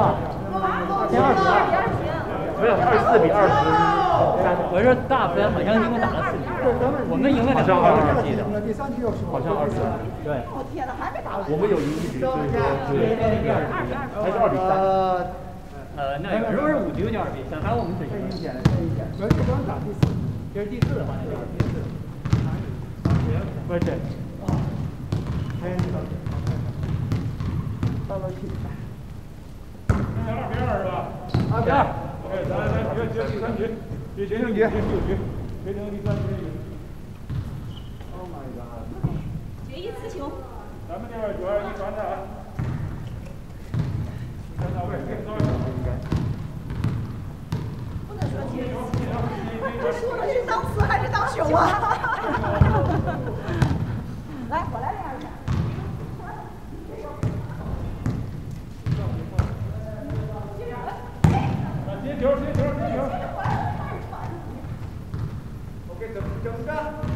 几个？先二比二，没有二十四比二十三。我说大分好像因为打了四局，我们赢了两场，我记得。好像二四。对。我天哪，还没打完。我们有一局，所以说是还是二比三。呃，那有时候是五局就二比三，反正我们只赢一点，赢一点。主要是刚打第四，这是第四的话，那就是第四。不是。还有那个。到了七。二比二是吧？二比二。哎，来来来，决决第三局，决决胜局，第六局，决定第三局。Oh my god！决一雌雄。咱们这边主要一传的啊。传到位，稍微应该。不能说决一雌雄。我说了是当雌还是当雄啊？ 오케이 점수 점수가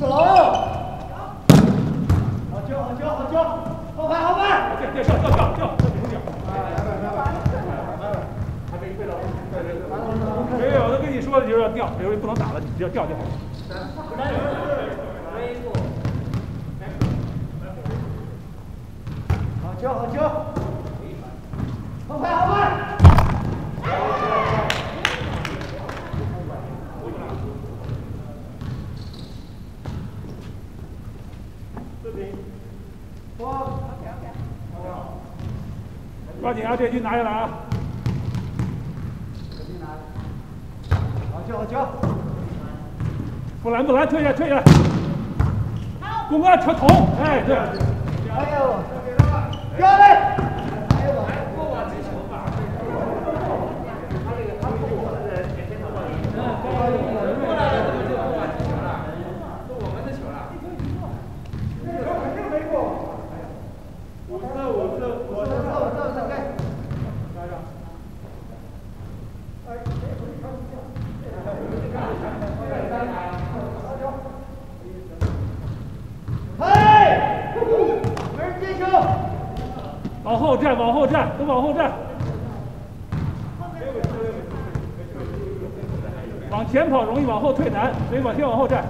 走。好球，好球，好球！后排，后排！对对，跳跳跳跳，这顶住点。还没。有，我都跟你说了，就是要掉，所以不能打了，你只要掉就好了。好球，好球！后排，后排！抓紧啊，这局拿下来啊！好球，好球！不拦不拦，退下，退下！公安撤头，哎，对。还有，下来。还有吧。往后站，往后站，都往后站。往前跑容易，往后退难，所以往先往后站。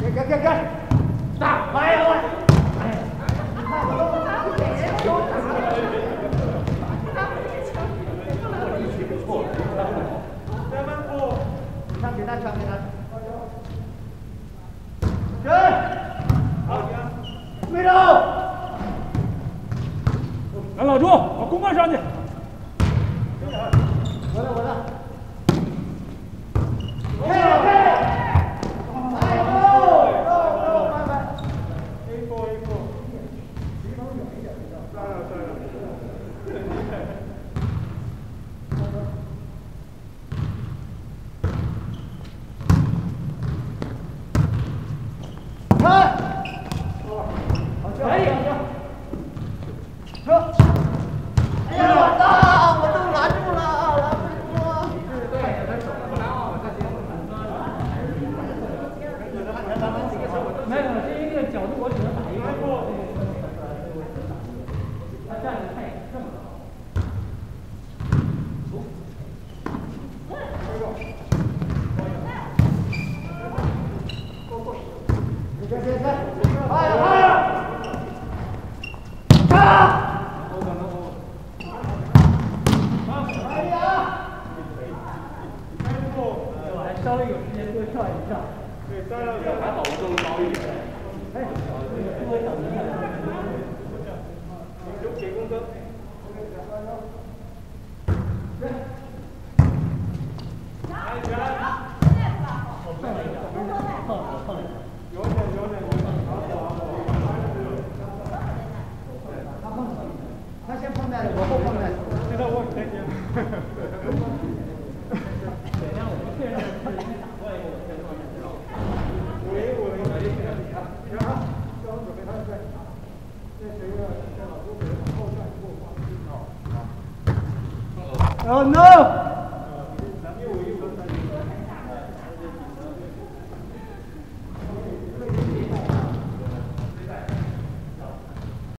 给给给给，打，来来。哎，给他，传给他。跟，好，没走。来，老朱，把公关上去。我的，我的。开，开。哎呦，走走，慢慢。A 波 A 波。离方远一点，知道？算了算了。看。可以。说。哎呀，我操！我都拦住了，拦不住。没有，这一个角度我只能打一个。他站的太这么高。行行行，快点快点！杀！哎呀！我还稍微有时间多跳一跳。还好我都高一点。他碰的，他先碰的，我后碰的。现在 Oh no!